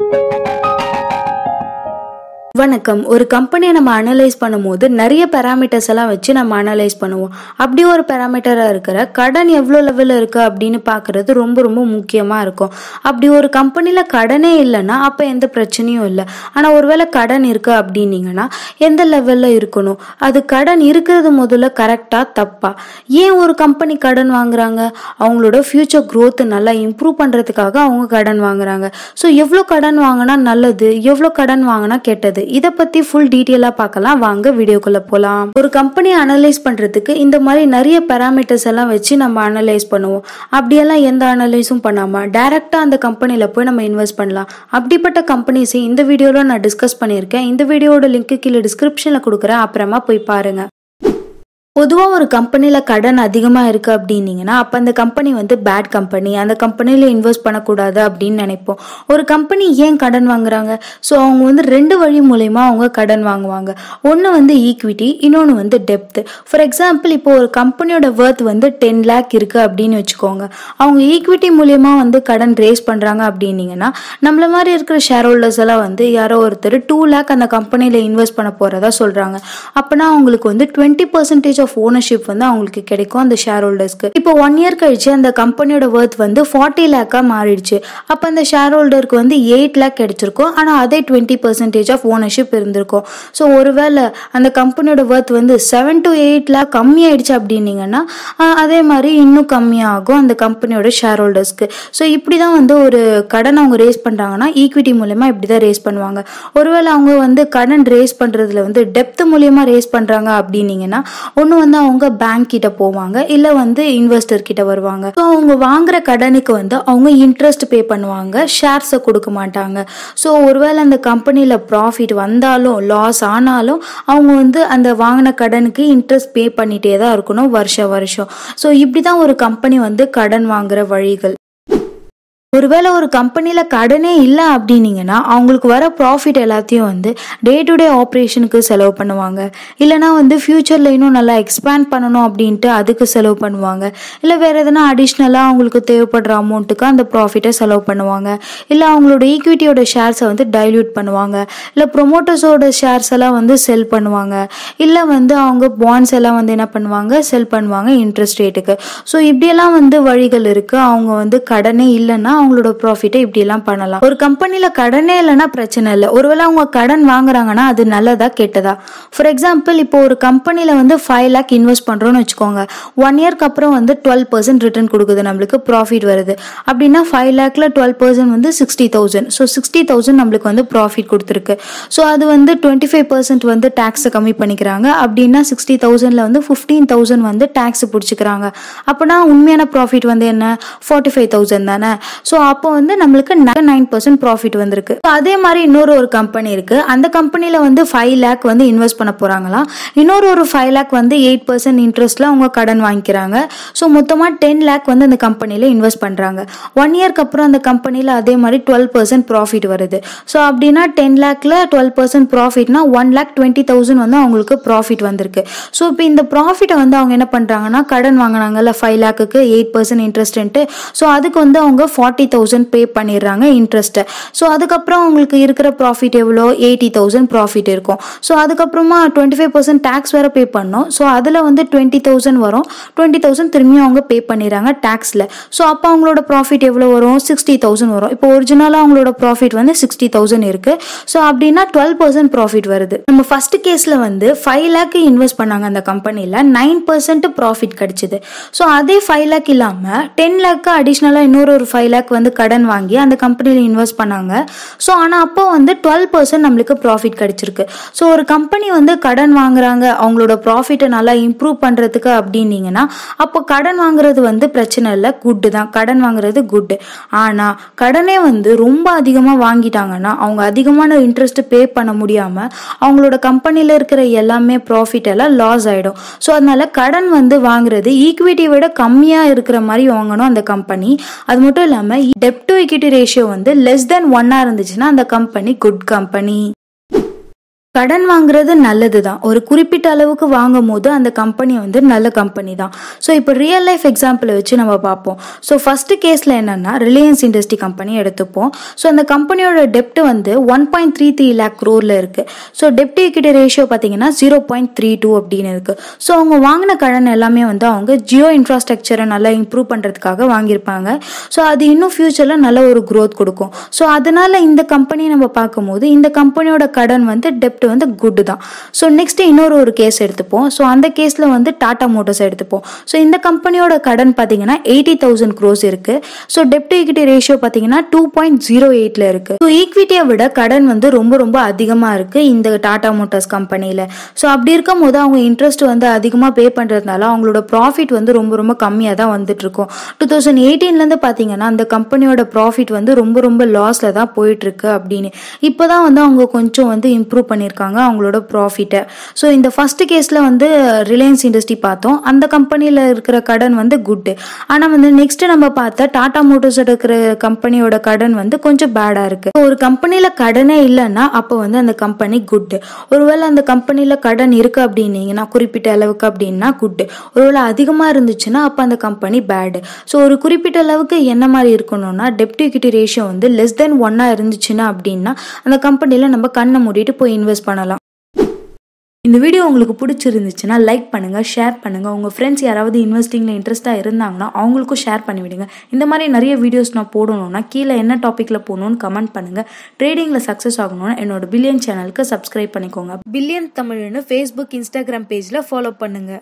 Thank you வணக்கம். ஒரு கம்பெனியை நம்ம அனலைஸ் பண்ணும்போது நிறைய பேராமீட்டர்ஸ் எல்லாம் வச்சு நம்ம அனலைஸ் பண்ணுவோம். அப்படி ஒரு பேராமீட்டராக இருக்கிற கடன் எவ்வளோ லெவலில் இருக்குது அப்படின்னு பார்க்குறது ரொம்ப ரொம்ப முக்கியமாக இருக்கும். அப்படி ஒரு கம்பெனியில் கடனே இல்லைன்னா அப்போ எந்த பிரச்சனையும் இல்லை. ஆனால் ஒருவேளை கடன் இருக்குது அப்படின்னீங்கன்னா எந்த லெவலில் இருக்கணும்? அது கடன் இருக்கிறது முதல்ல கரெக்டாக தப்பா? ஏன் ஒரு கம்பெனி கடன் வாங்குறாங்க? அவங்களோட ஃப்யூச்சர் க்ரோத்து நல்லா இம்ப்ரூவ் பண்ணுறதுக்காக அவங்க கடன் வாங்குறாங்க. ஸோ எவ்வளோ கடன் வாங்கினா நல்லது? எவ்வளோ கடன் வாங்கினா கெட்டது? இதை பற்றி ஃபுல் டீட்டெயிலாக பார்க்கலாம். வாங்க வீடியோக்குள்ளே போகலாம் ஒரு கம்பெனி அனலைஸ் பண்ணுறதுக்கு இந்த மாதிரி நிறைய பேராமீட்டர்ஸ் எல்லாம் வச்சு நம்ம அனலைஸ் பண்ணுவோம். அப்படியெல்லாம் எந்த அனலைஸும் பண்ணாமல் டைரக்டா அந்த கம்பெனியில் போய் நம்ம இன்வெஸ்ட் பண்ணலாம். அப்படிப்பட்ட கம்பெனிஸை இந்த வீடியோவில் நான் டிஸ்கஸ் பண்ணியிருக்கேன். இந்த வீடியோட லிங்க் கீழே டிஸ்கிரிப்ஷன்ல கொடுக்குறேன். அப்புறமா போய் பாருங்க. பொதுவாக ஒரு கம்பெனியில் கடன் அதிகமாக இருக்குது அப்படின்னீங்கன்னா அப்போ அந்த கம்பெனி வந்து பேட் கம்பெனி அந்த கம்பெனியில் இன்வெஸ்ட் பண்ணக்கூடாது அப்படின்னு நினைப்போம். ஒரு கம்பெனி ஏன் கடன் வாங்குறாங்க? ஸோ அவங்க வந்து ரெண்டு வழி மூலயமா அவங்க கடன் வாங்குவாங்க. ஒன்று வந்து ஈக்விட்டி இன்னொன்று வந்து டெப்த்து ஃபார் எக்ஸாம்பிள் இப்போ ஒரு கம்பெனியோட வேர்த் வந்து டென் லேக் இருக்குது அப்படின்னு வச்சுக்கோங்க. அவங்க ஈக்விட்டி மூலயமா வந்து கடன் ரேஸ் பண்ணுறாங்க அப்படின்னீங்கன்னா நம்மள மாதிரி இருக்கிற ஷேர் ஹோல்டர்ஸ் எல்லாம் வந்து யாரோ ஒருத்தர் டூ லேக் அந்த கம்பெனியில் இன்வெஸ்ட் பண்ண போகிறதா சொல்கிறாங்க அப்போனா அவங்களுக்கு வந்து டுவெண்ட்டி பர்சன்டேஜ் ஆஃப் ஓனர்ஷிப் வந்து அவங்களுக்கு கிடைக்கும் அந்த ஷேர் ஹோல்டர்ஸ்க்கு இப்போ ஒன் இயர் கழிச்சு அந்த கம்பெனியோட ஒர்த் வந்து ஃபார்ட்டி லேக்காக மாறிடுச்சு. அப்போ அந்த ஷேர் ஹோல்டருக்கு வந்து எயிட் லேக் கிடைச்சிருக்கும். ஆனால் அதே டுவெண்ட்டி பர்சன்டேஜ் ஆஃப் ஓனர்ஷிப் இருந்திருக்கும். ஸோ ஒருவேளை அந்த கம்பெனியோட ஒர்த் வந்து செவன் டு எயிட் லேக் கம்மியாயிடுச்சு அப்படின்னீங்கன்னா அதே மாதிரி இன்னும் கம்மியாகும் அந்த கம்பெனியோட ஷேர் ஹோல்டர்ஸ்க்கு ஸோ இப்படி தான் வந்து ஒரு கடன் அவங்க ரேஸ் பண்ணுறாங்கன்னா ஈக்விட்டி மூலயமா இப்படி தான் ரேஸ் பண்ணுவாங்க. ஒருவேளை அவங்க வந்து கடன் ரேஸ் பண்ணுறதுல வந்து டெப்த் மூலியமாக ரேஸ் பண்ணுறாங்க அப்படின்னீங்கன்னா ஒன்று வந்து அவங்க பேங்க் கிட்ட போவாங்க இல்லை வந்து இன்வெஸ்டர் கிட்ட வருவாங்க. ஸோ அவங்க வாங்குற கடனுக்கு வந்து அவங்க இன்ட்ரெஸ்ட் பே பண்ணுவாங்க ஷேர்ஸை கொடுக்க மாட்டாங்க. ஸோ ஒருவேளை அந்த கம்பெனியில் ப்ராஃபிட் வந்தாலும் லாஸ் ஆனாலும் அவங்க வந்து அந்த வாங்கின கடனுக்கு இன்ட்ரெஸ்ட் பே பண்ணிட்டே தான் இருக்கணும் வருஷம் வருஷம். ஸோ இப்படி தான் ஒரு கம்பெனி வந்து கடன் வாங்குற வழிகள். ஒருவேளை ஒரு கம்பெனியில் கடனே இல்லை அப்படின்னீங்கன்னா அவங்களுக்கு வர ப்ராஃபிட் எல்லாத்தையும் வந்து டே டு டே ஆப்ரேஷனுக்கு செலவு பண்ணுவாங்க. இல்லைனா வந்து ஃப்யூச்சரில் இன்னும் நல்லா எக்ஸ்பேண்ட் பண்ணணும் அப்படின்ட்டு அதுக்கு செலவு பண்ணுவாங்க. இல்லை வேறு எதனா அடிஷ்னலாக அவங்களுக்கு தேவைப்படுற அமௌண்ட்டுக்கு அந்த ப்ராஃபிட்டை செலவு பண்ணுவாங்க. இல்லை அவங்களோட ஈக்விட்டியோட ஷேர்ஸை வந்து டைல்யூட் பண்ணுவாங்க. இல்லை ப்ரொமோட்டர்ஸோட ஷேர்ஸ் எல்லாம் வந்து செல் பண்ணுவாங்க. இல்லை வந்து அவங்க பாண்ட்ஸ் எல்லாம் வந்து என்ன பண்ணுவாங்க? செல் பண்ணுவாங்க இன்ட்ரெஸ்ட் ரேட்டுக்கு ஸோ இப்படியெல்லாம் வந்து வழிகள் இருக்குது அவங்க வந்து கடனே இல்லைன்னா அவங்களோட ப்ராஃபிட்டை இப்படியெல்லாம் பண்ணலாம். ஒரு கம்பெனியில் கடனே இல்லைன்னா பிரச்சனை இல்லை. ஒருவேளை அவங்க கடன் வாங்குறாங்கன்னா அது நல்லதா கெட்டதா? ஃபார் எக்ஸாம்பிள் இப்போ ஒரு கம்பெனியில் வந்து ஃபைவ் லேக் இன்வெஸ்ட் பண்ணுறோன்னு வச்சுக்கோங்க. ஒன் இயர்க்கு அப்புறம் வந்து டுவெல் பர்சன்ட் ரிட்டர்ன் கொடுக்குது நம்மளுக்கு ப்ராஃபிட் வருது. அப்படின்னா ஃபைவ் லேக்கில் டுவெல் பர்சன்ட் வந்து sixty thousand so sixty thousand நம்மளுக்கு வந்து ப்ராஃபிட் கொடுத்துருக்கு. ஸோ அது வந்து டுவெண்ட்டி ஃபைவ் பர்சன்ட் வந்து டேக்ஸை கம்மி பண்ணிக்கிறாங்க. அப்படின்னா சிக்ஸ்டி தௌசண்டில் வந்து ஃபிஃப்டீன் தௌசண்ட் வந்து டேக்ஸ் பிடிச்சிக்கிறாங்க. அப்படின்னா உண்மையான ப்ராஃபிட் வந்து என்ன? ஃபார்ட்டி ஃபைவ் தௌசண்ட் தானே. ஸோ அப்போ வந்து நம்மளுக்கு நைன் பர்சன்ட் ப்ராஃபிட் வந்திருக்கு. அதே மாதிரி இன்னொரு ஒரு கம்பெனி இருக்கு. அந்த கம்பெனியில் வந்து ஃபைவ் லேக் வந்து இன்வெஸ்ட் பண்ண போறாங்களா இன்னொரு ஒரு ஃபைவ் லேக் வந்து எயிட் பர்சன்ட் இன்ட்ரெஸ்ட்ல அவங்க கடன் வாங்கிக்கிறாங்க. ஸோ மொத்தமாக டென் லேக் வந்து அந்த கம்பெனியில் இன்வெஸ்ட் பண்றாங்க. ஒன் இயர்க்கு அப்புறம் அந்த கம்பெனியில் அதே மாதிரி டுவெல் பர்சன்ட் ப்ராஃபிட் வருது. ஸோ அப்படின்னா டென் லேக்ல டுவெல் பர்சன்ட் ப்ராஃபிட்னா ஒன் லேக் டுவெண்ட்டி தௌசண்ட் வந்து அவங்களுக்கு ப்ராஃபிட் வந்திருக்கு. ஸோ இப்போ இந்த ப்ராஃபிட்டை வந்து அவங்க என்ன பண்றாங்கன்னா கடன் வாங்கினாங்கல்ல ஃபைவ் லேக்குக்கு எயிட் பர்சன்ட் இன்ட்ரெஸ்ட்ன்ட்டு ஸோ அதுக்கு வந்து அவங்க ஃபார்ட்டி ஃபார்ட்டி தௌசண்ட் பே பண்ணிடுறாங்க இன்ட்ரெஸ்ட்டை ஸோ அதுக்கப்புறம் அவங்களுக்கு இருக்கிற ப்ராஃபிட் எவ்வளோ? எயிட்டி தௌசண்ட் ப்ராஃபிட் இருக்கும். ஸோ அதுக்கப்புறமா டுவெண்ட்டி ஃபைவ் பர்சன்ட் டேக்ஸ் வேறு பே பண்ணோம். ஸோ அதில் வந்து டுவெண்ட்டி தௌசண்ட் வரும். டுவெண்ட்டி தௌசண்ட் திரும்பியும் அவங்க பே பண்ணிடுறாங்க டேக்ஸில் ஸோ அப்போ அவங்களோட ப்ராஃபிட் எவ்வளோ வரும்? சிக்ஸ்டி தௌசண்ட் வரும். இப்போ ஒரிஜினலாக அவங்களோட ப்ராஃபிட் வந்து சிக்ஸ்டி தௌசண்ட் இருக்குது ஸோ அப்படின்னா டுவெல் பர்சன்ட் ப்ராஃபிட் வருது. நம்ம ஃபர்ஸ்ட் கேஸில் வந்து ஃபைவ் லேக் இன்வெஸ்ட் பண்ணாங்க அந்த கம்பெனியில் நைன் பர்சன்ட் ப்ராஃபிட் கிடைச்சிது. ஸோ அதே ஃபைவ் லேக் இல்லாமல் டென் லேக்கு அடிஷ்னலாக இன்னொரு ஒரு ஃபைவ் லேக் வந்து கடன் வாங்கி அந்த கம்பெனியில் இன்வெஸ்ட் பண்ணாங்க. ஸோ ஆனால் அப்போ வந்து டுவெல் பர்சன்ட் நம்மளுக்கு ப்ராஃபிட் கிடைச்சிருக்கு. ஸோ ஒரு கம்பெனி வந்து கடன் வாங்குறாங்க அவங்களோட ப்ராஃபிட்டை நல்லா இம்ப்ரூவ் பண்ணுறதுக்கு அப்படின்னீங்கன்னா அப்போ கடன் வாங்குறது வந்து பிரச்சனை இல்லை குட்டு தான். கடன் வாங்குறது குட்டு ஆனால் கடனே வந்து ரொம்ப அதிகமாக வாங்கிட்டாங்கன்னா அவங்க அதிகமான இன்ட்ரெஸ்ட் பே பண்ண முடியாமல் அவங்களோட கம்பெனியில் இருக்கிற எல்லாமே ப்ராஃபிட் எல்லாம் லாஸ் ஆகிடும் ஸோ அதனால கடன் வந்து வாங்குறது ஈக்விட்டி விட கம்மியாக இருக்கிற மாதிரி வாங்கணும் அந்த கம்பெனி அது மட்டும் இல்லாமல் டெப்ட் டு ஈக்விட்டி ரேஷியோ வந்து லெஸ் தென் ஒன்னாக இருந்துச்சுன்னா அந்த கம்பெனி குட் கம்பெனி கடன் வாங்குறது நல்லது தான் ஒரு குறிப்பிட்ட அளவுக்கு வாங்கும் போது அந்த கம்பெனி வந்து நல்ல கம்பெனி தான். ஸோ இப்போ ரியல் லைஃப் எக்ஸாம்பிளை வச்சு நம்ம பார்ப்போம். ஸோ ஃபஸ்ட்டு கேஸில் என்னென்னா ரிலையன்ஸ் இண்டஸ்ட்ரி கம்பெனி எடுத்துப்போம். ஸோ அந்த கம்பெனியோட டெப்ட் வந்து one point three three lakh க்ரோரில் இருக்குது ஸோ டெப்ட் கிட்ட ரேஷியோ பார்த்தீங்கன்னா ஜீரோ பாயிண்ட் த்ரீ டூ அப்படின்னு இருக்குது ஸோ அவங்க வாங்கின கடன் எல்லாமே வந்து அவங்க ஜியோ இன்ஃப்ராஸ்ட்ரக்சரை நல்லா இம்ப்ரூவ் பண்ணுறதுக்காக வாங்கியிருப்பாங்க. ஸோ அது இன்னும் ஃப்யூச்சரில் நல்ல ஒரு க்ரோத் கொடுக்கும். ஸோ அதனால் இந்த கம்பெனி நம்ம பார்க்கும்போது இந்த கம்பெனியோட கடன் வந்து டெப்ட் வந்து குட் தான். ஸோ நெக்ஸ்ட் இன்னொரு ஒரு கேஸ் எடுத்துப்போம். ஸோ அந்த கேஸில் வந்து டாடா மோட்டர்ஸ் எடுத்துப்போம். ஸோ இந்த கம்பெனியோட கடன் பார்த்தீங்கன்னா எயிட்டி தௌசண்ட் க்ரோஸ் இருக்கு. ஸோ டெப்ட் ஈக்விட்டி ரேஷியோ பார்த்தீங்கன்னா டூ பாயிண்ட் ஜீரோ எயிட்ல இருக்கு. ஸோ ஈக்விட்டியை விட கடன் வந்து ரொம்ப ரொம்ப அதிகமாக இருக்கு இந்த டாடா மோட்டார்ஸ் கம்பெனியில் ஸோ அப்படி இருக்கும் போது அவங்க இன்ட்ரெஸ்ட் வந்து அதிகமாக பே பண்ணுறதுனால அவங்களோட ப்ராஃபிட் வந்து ரொம்ப ரொம்ப கம்மியாக தான் வந்துட்டு இருக்கும். டூ தௌசண்ட் எயிட்டீன்லேருந்து பார்த்தீங்கன்னா அந்த கம்பெனியோட ப்ராஃபிட் வந்து ரொம்ப ரொம்ப லாஸில் தான் போயிட்டு இருக்கு அப்படின்னு. இப்போ தான் வந்து அவங்க கொஞ்சம் வந்து இம்ப்ரூவ் பண்ணியிருக்காங்க அவங்களோட ப்ராஃபிட்டை ஸோ இந்த ஃபர்ஸ்ட் கேஸில் வந்து ரிலையன்ஸ் இண்டஸ்ட்ரி பார்த்தோம். அந்த கம்பெனியில் இருக்கிற கடன் வந்து குட்டு ஆனால் வந்து நெக்ஸ்ட் நம்ம பார்த்தா டாடா மோட்டர்ஸ் இருக்கிற கம்பெனியோட கடன் வந்து கொஞ்சம் பேடாக இருக்கு. ஒரு கம்பெனியில் கடனே இல்லைன்னா அப்போ வந்து அந்த கம்பெனி குட்டு ஒருவேளை அந்த கம்பெனியில் கடன் இருக்கு அப்படின்னீங்கன்னா குறிப்பிட்ட அளவுக்கு அப்படின்னா குட்டு ஒருவேளை அதிகமாக இருந்துச்சுன்னா அப்போ அந்த கம்பெனி பேடு ஸோ ஒரு குறிப்பிட்ட அளவுக்கு என்ன மாதிரி இருக்கணும்னா டெப்ட் ஈக்விட்டி ரேஷியோ வந்து லெஸ் தென் ஒன்னாக இருந்துச்சுன்னா அப்படின்னா அந்த கம்பெனியில் நம்ம கண்ணை மூடிட்டு போய் இன்வெஸ்ட் பண்ணலாம். இந்த வீடியோ உங்களுக்கு பிடிச்சிருந்துச்சுன்னா லைக் பண்ணுங்க ஷேர் பண்ணுங்க. உங்க ஃப்ரெண்ட்ஸ் யாராவது இன்வெஸ்டிங்ல இன்ட்ரெஸ்ட்டாக இருந்தாங்கன்னா அவங்களுக்கும் ஷேர் பண்ணி விடுங்க. இந்த மாதிரி நிறைய வீடியோஸ் நான் போடணும்னா கீழே என்ன டாப்பிக்கில் போகணும்னு கமெண்ட் பண்ணுங்க. ட்ரேடிங்கில் சக்ஸஸ் ஆகணும்னா என்னோட பில்லியன் சேனலுக்கு சப்ஸ்கிரைப் பண்ணிக்கோங்க. பில்லியன் தமிழ்னு ஃபேஸ்புக் இன்ஸ்டாகிராம் பேஜில் ஃபாலோ பண்ணுங்க.